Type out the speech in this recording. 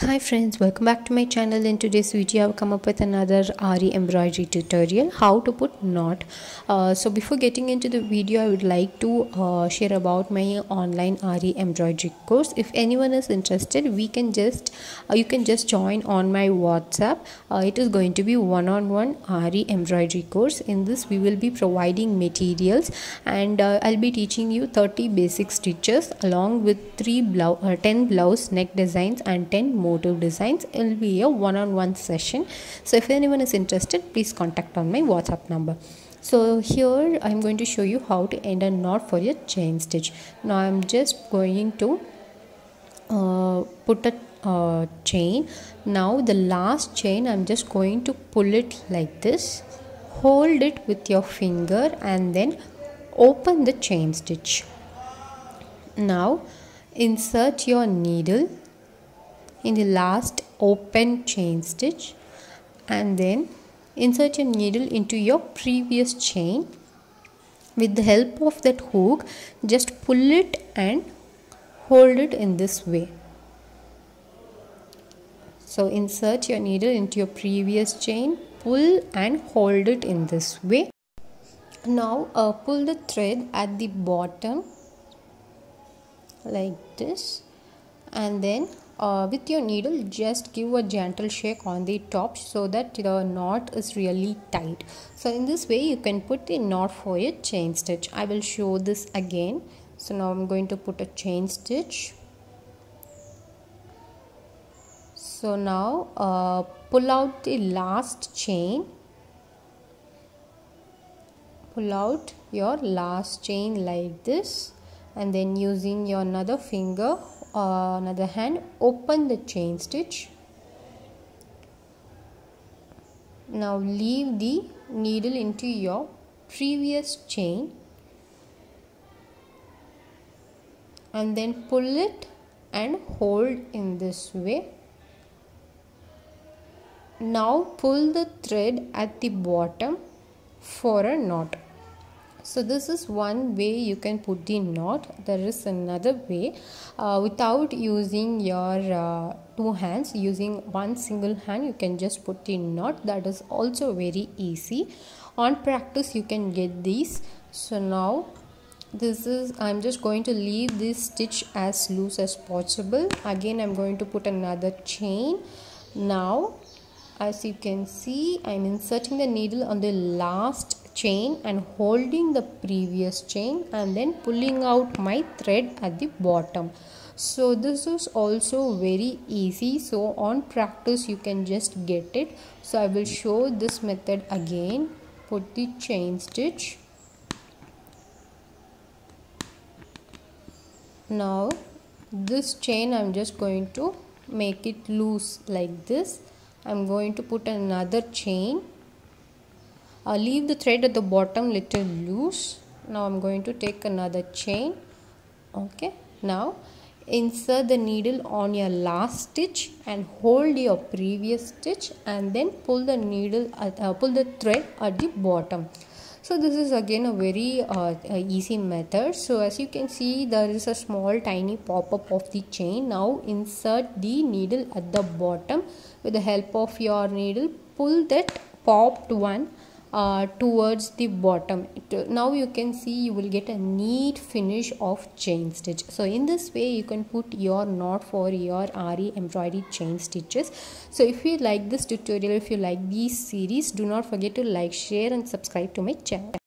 Hi friends, welcome back to my channel. In today's video, I've come up with another Aari embroidery tutorial, how to put knot. Uh, so before getting into the video, I would like to uh, share about my online Aari embroidery course. If anyone is interested, we can just uh, you can just join on my WhatsApp. Uh, it is going to be one-on-one Aari embroidery course. In this, we will be providing materials, and uh, I'll be teaching you 30 basic stitches along with three blouse, uh, 10 blouse neck designs and 10 motif designs it will be a one-on-one session. So if anyone is interested please contact on my whatsapp number. So here i'm going to show you how to end a knot for your chain stitch. Now i'm just going to uh, put a uh, chain. Now the last chain i'm just going to pull it like this. Hold it with your finger and then open the chain stitch. Now insert your needle in the last open chain stitch and then insert your needle into your previous chain. With the help of that hook just pull it and hold it in this way. So insert your needle into your previous chain pull and hold it in this way. Now uh, pull the thread at the bottom like this and then uh, with your needle just give a gentle shake on the top so that the knot is really tight. So in this way you can put the knot for your chain stitch. I will show this again. So now i'm going to put a chain stitch. So now uh, pull out the last chain. Pull out your last chain like this and then using your another finger uh, another hand open the chain stitch. Now leave the needle into your previous chain and then pull it and hold in this way. Now pull the thread at the bottom for a knot so this is one way you can put the knot. There is another way uh, without using your uh, two hands using one single hand you can just put the knot. That is also very easy. On practice you can get these. So now this is i'm just going to leave this stitch as loose as possible. Again i'm going to put another chain. Now as you can see i'm inserting the needle on the last chain and holding the previous chain and then pulling out my thread at the bottom. So this is also very easy. So on practice you can just get it. So i will show this method again. Put the chain stitch. Now this chain i'm just going to make it loose like this. I'm going to put another chain uh, leave the thread at the bottom little loose. Now i'm going to take another chain. Okay now insert the needle on your last stitch and hold your previous stitch and then pull the needle at, uh, pull the thread at the bottom. So this is again a very uh, easy method. So as you can see there is a small tiny pop-up of the chain. Now insert the needle at the bottom. With the help of your needle pull that popped one uh, towards the bottom. Now you can see you will get a neat finish of chain stitch. So in this way you can put your knot for your Aari embroidery chain stitches. So if you like this tutorial if you like these series do not forget to like share and subscribe to my channel